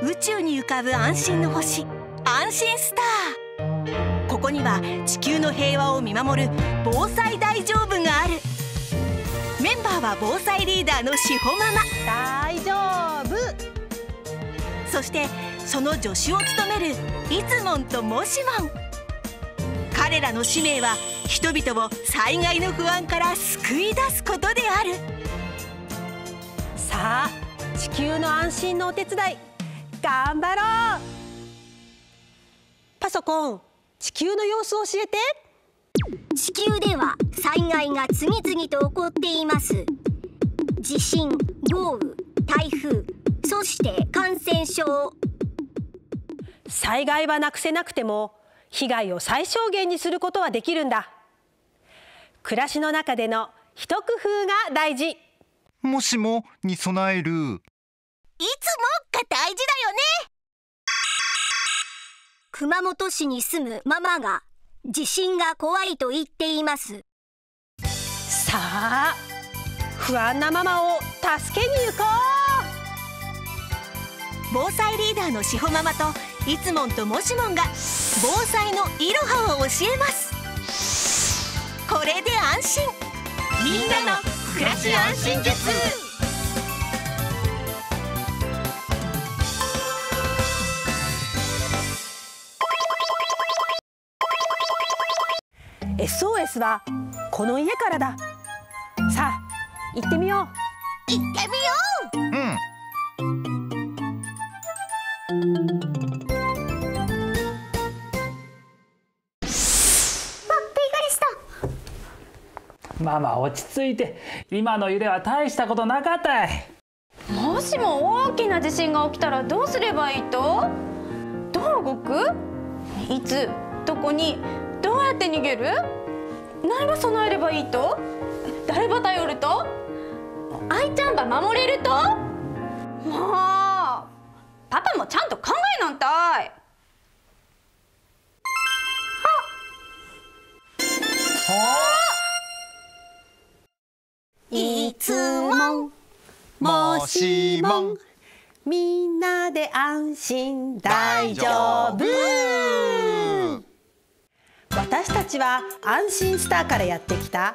宇宙に浮かぶ安心の星安心スター。ここには地球の平和を見守る防災大丈夫がある。メンバーは防災リーダーのしほママ。大丈夫。そしてその助手を務めるいつもんともしもん彼らの使命は人々を災害の不安から救い出すことである。さあ地球の安心のお手伝い頑張ろうパソコン地球の様子を教えて。地球では災害が次々と起こっています。地震豪雨台風そして感染症。災害はなくせなくても被害を最小限にすることはできるんだ。暮らしの中での一工夫が大事。もしもに備えるいつもが大事だよね。熊本市に住むママが地震が怖いと言っています。さあ不安なママを助けに行こう。防災リーダーのしほママといつもんともしもんが防災のいろはを教えます。これで安心。みんなの暮らし安心術。SOS はこの家からだ。さあ行ってみよう。行ってみよう。うん。ママ落ち着いて。今の揺れは大したことなかったい。もしも大きな地震が起きたらどうすればいいと？どう動く？いつ？どこに？どうやって逃げる？何ば備えればいいと？誰ば頼ると？愛ちゃんば守れると？もうパパもちゃんと考えなんたい。いつももしもみんなで安心大丈夫私たちは安心スターからやってきた。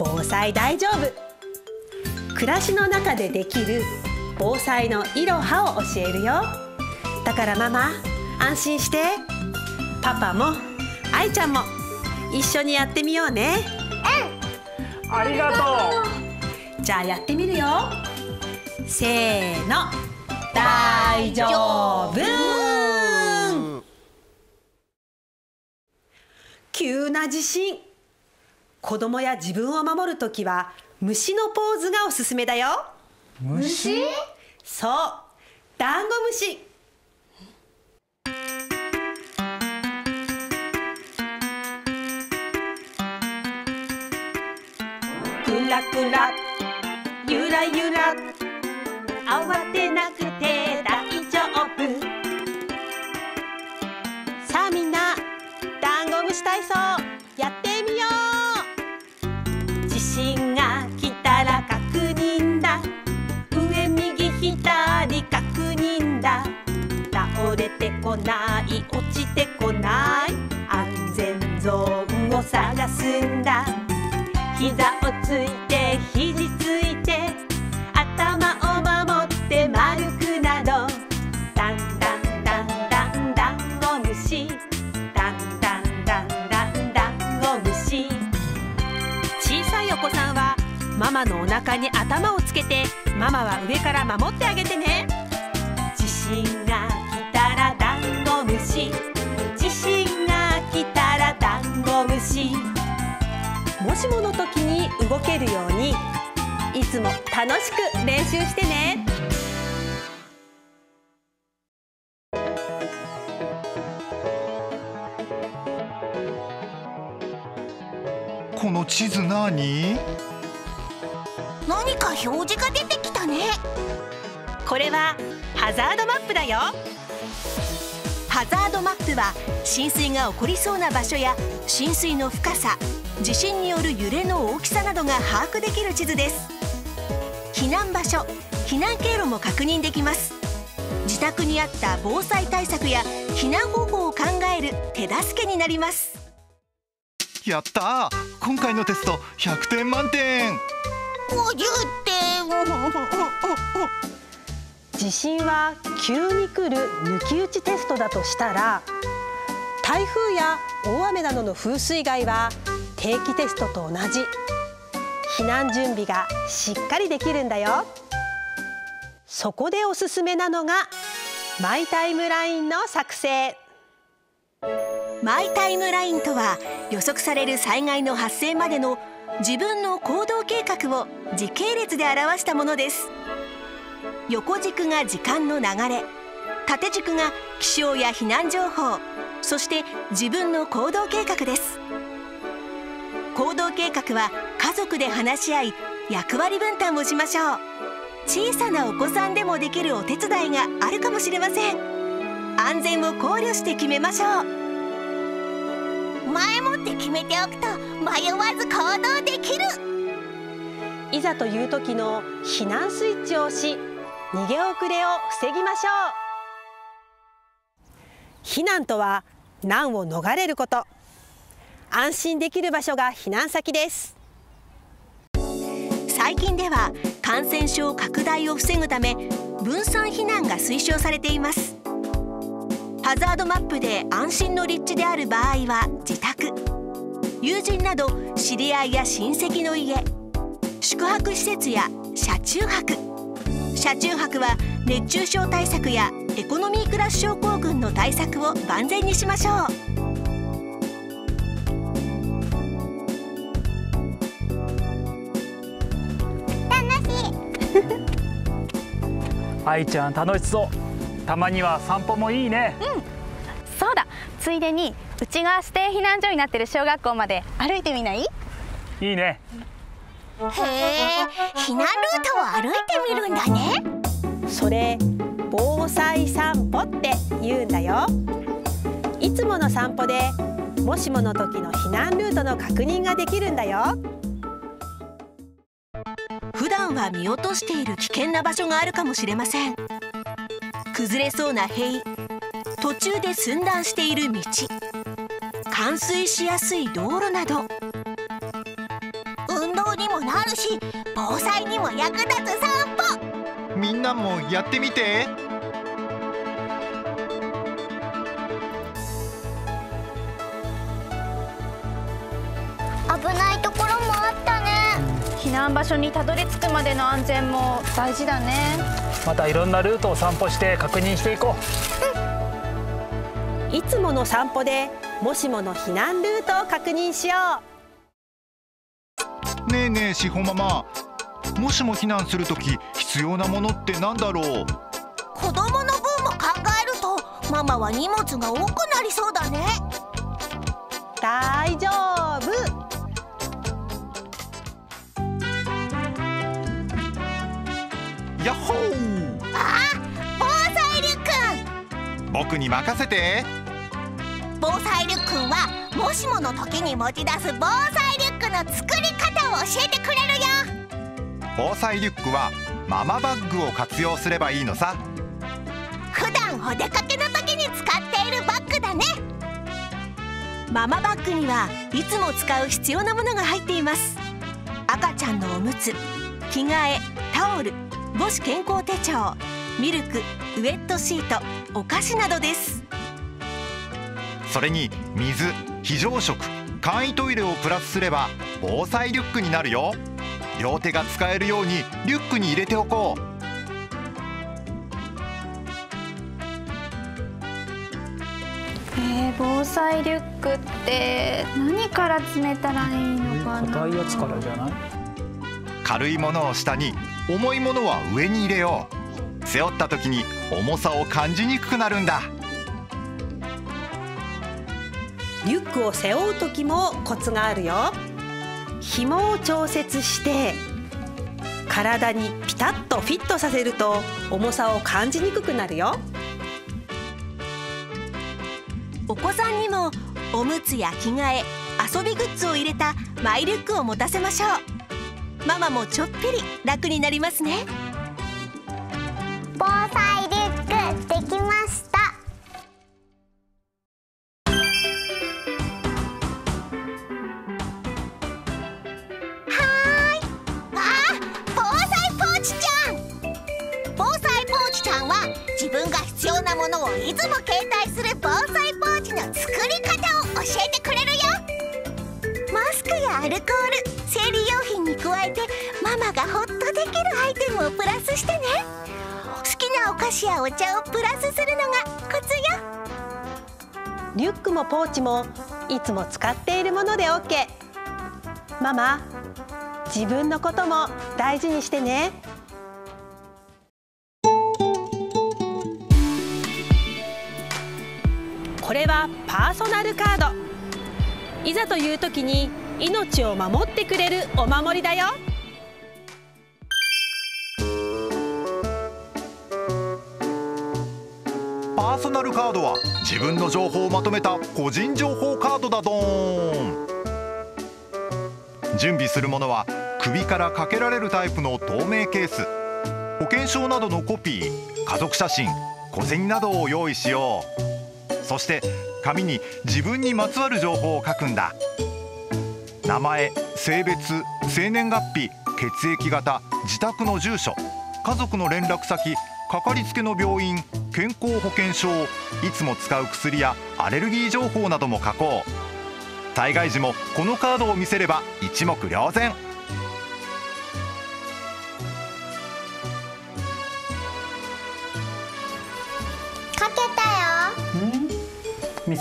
防災大丈夫。暮らしの中でできる。防災のいろはを教えるよ。だからママ安心して。パパも愛ちゃんも一緒にやってみようね。ありがとじゃあやってみるよ。せーの。大丈夫急な地震。子供や自分を守るときは虫のポーズがおすすめだよ。う虫？そう。ダンゴムシ。クラクラゆらゆら。慌てなくてこない落ちてこない。安全ゾーンを探すんだ。膝をついて肘ついて。頭を守って丸くなろう。だんだんだんだんだんごむしだんだんだんだんだんごむし小さいお子さんはママのお腹に頭をつけてママは上から守ってあげてね。地震がンゴムシ地震が来たらダンゴムシ。もしもの時に動けるようにいつも楽しく練習してね。この地図何？何か表示が出てきたね。これはハザードマップだよハザードマップは浸水が起こりそうな場所や浸水の深さ地震による揺れの大きさなどが把握できる地図です。避難場所避難経路も確認できます。自宅にあった防災対策や避難方法を考える手助けになります。やったー。今回のテスト100点満点。50点地震は急に来る抜き打ちテストだとしたら台風や大雨などの風水害は定期テストと同じ。避難準備がしっかりできるんだよ。そこでおすすめなのがマイタイムラインの作成。マイタイムラインとは予測される災害の発生までの自分の行動計画を時系列で表したものです。横軸が時間の流れ縦軸が気象や避難情報そして自分の行動計画です。行動計画は家族で話し合い役割分担をしましょう。小さなお子さんでもできるお手伝いがあるかもしれません。安全を考慮して決めましょう。前もって決めておくと迷わず行動できる。いざという時の避難スイッチを押し逃げ遅れを防ぎましょう。避難とは難を逃れること。安心できる場所が避難先です。最近では感染症拡大を防ぐため分散避難が推奨されています。ハザードマップで安心の立地である場合は自宅。友人など知り合いや親戚の家。宿泊施設や車中泊。車中泊は熱中症対策やエコノミークラス症候群の対策を万全にしましょう。愛ちゃん楽しそう。たまには散歩もいいね。そうだ。ついでにうちが指定避難所になってる小学校まで歩いてみない？いいねへえ避難ルートを歩いてみるんだね。それ防災散歩って言うんだよ。いつもの散歩でもしもの時の避難ルートの確認ができるんだよ。普段は見落としている危険な場所があるかもしれません。崩れそうな塀途中で寸断している道。冠水しやすい道路など。運動にもなるし防災にも役立つ散歩。みんなもやってみて。危ないところもあったね。避難場所にたどり着くまでの安全も大事だね。またいろんなルートを散歩して確認していこいつもの散歩でもしもの避難ルートを確認しようねえママもしも避難するとき必要なものってなんだろう？子供の分も考えるとママは荷物が多くなりそうだね。大丈夫。やっほー！防災リュック僕に任せて。防災リュックはもしもの時に持ち出す防災リュックの作りえてくれるよ。防災リュックはママバッグを活用すればいいのさ。普段お出かけの時に使っているバッグだね。ママバッグにはいつも使う必要なものが入っています。赤ちゃんのおむつ着替えタオル母子健康手帳ミルクウェットシートお菓子などです。それに水非常食簡易トイレをプラスすれば防災リュックになるよ。両手が使えるようにリュックに入れておこう。えー、防災リュックって何から詰めたらいいのかな？硬いやつからじゃない？軽いものを下に重いものは上に入れよう。背負った時に重さを感じにくくなるんだ。リュックを背負う時もコツがあるよ紐を調節して体にピタッとフィットさせると重さを感じにくくなるよ。お子さんにもおむつや着替え遊びグッズを入れたマイリュックを持たせましょう。ママもちょっぴり楽になりますね。ものをいつも携帯する防災ポーチの作り方を教えてくれるよ。マスクやアルコール生理用品に加えてママがホッとできるアイテムをプラスしてね。好きなお菓子やお茶をプラスするのがコツよ。リュックもポーチもいつも使っているもので OK ママ自分のことも大事にしてね。これはパーソナルカード。いざという時に命を守ってくれるお守りだよ。パーソナルカードは自分の情報をまとめた個人情報カードだどーん。準備するものは首からかけられるタイプの透明ケース。保険証などのコピー家族写真小銭などを用意しよう。そして紙に自分にまつわる情報を書くんだ。名前性別生年月日血液型自宅の住所家族の連絡先かかりつけの病院健康保険証いつも使う薬やアレルギー情報なども書こう。災害時もこのカードを見せれば一目瞭然。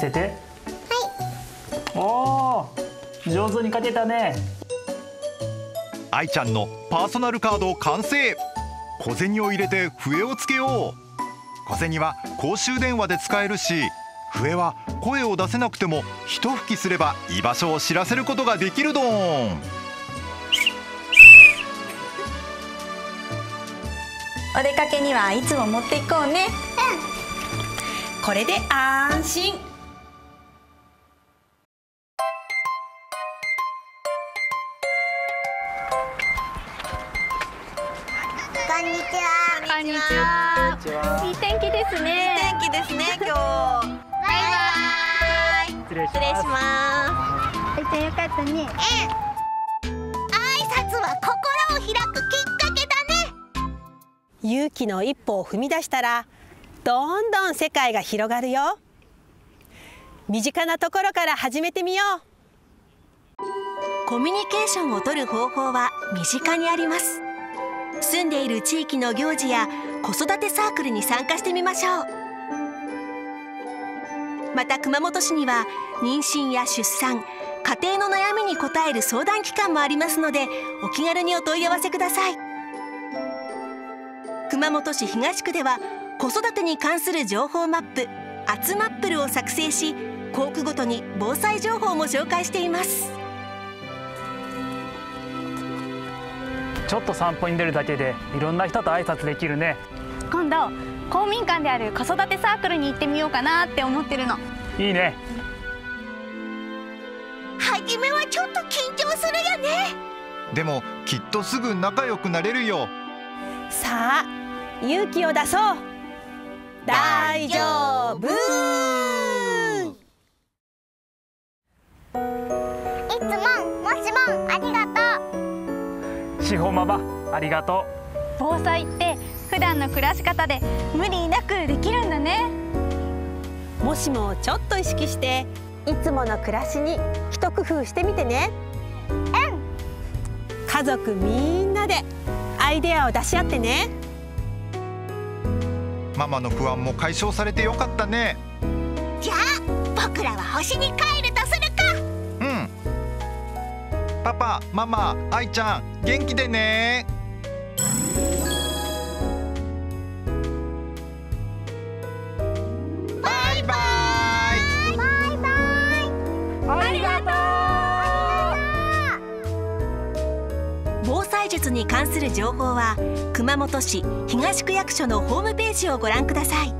せて。はい。おー上手に書けたね。愛ちゃんのパーソナルカード完成。小銭を入れて笛をつけよう。小銭は公衆電話で使えるし笛は声を出せなくても一吹きすれば居場所を知らせることができるどーんお出かけにはいつも持っていこうね。これで安心ですね。天気ですね今日。バイ失礼し失礼します。ますバイちゃんよかったね。挨拶は心を開くきっかけだね。勇気の一歩を踏み出したらどんどん世界が広がるよ。身近なところから始めてみよう。コミュニケーションを取る方法は身近にあります。住んでいる地域の行事や子育てサークルに参加してみましょう。また熊本市には妊娠や出産家庭の悩みに応える相談機関もありますのでお気軽にお問い合わせください。熊本市東区では子育てに関する情報マップ「あつマップル」を作成し校区ごとに防災情報も紹介しています。ちょっと散歩に出るだけでいろんな人と挨拶できるね。今度公民館である子育てサークルに行ってみようかなって思ってるの。いいね。初めはちょっと緊張するよね。でもきっとすぐ仲良くなれるよ。さあ勇気を出そう。大丈夫。いつももしもありがとうしほママありがと防災って普段の暮らし方で無理なくできるんだね。もしもちょっと意識していつもの暮らしに一工夫してみてね。うん。家族みんなでアイデアを出し合ってね。ママの不安も解消されてよかったね。じゃあ僕らは星に帰るパパママ愛ちゃん元気でね。バイバイ。バイバイう。ありが防災術に関する情報は熊本市東区役所のホームページをご覧ください。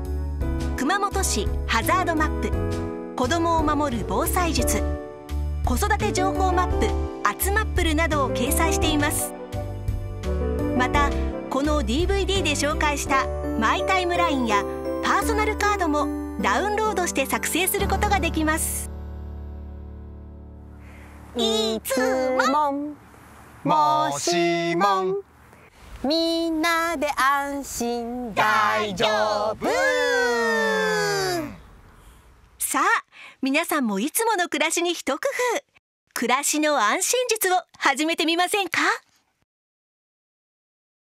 熊本市ハザードマップ。子どもを守る防災術。子育て情報マップあつマップルなどを掲載しています。またこの DVD で紹介したマイタイムラインやパーソナルカードもダウンロードして作成することができます。いつももしも。んみんなで安心大丈夫。皆さんもいつもの暮らしに一工夫暮らしの安心術を始めてみませんか？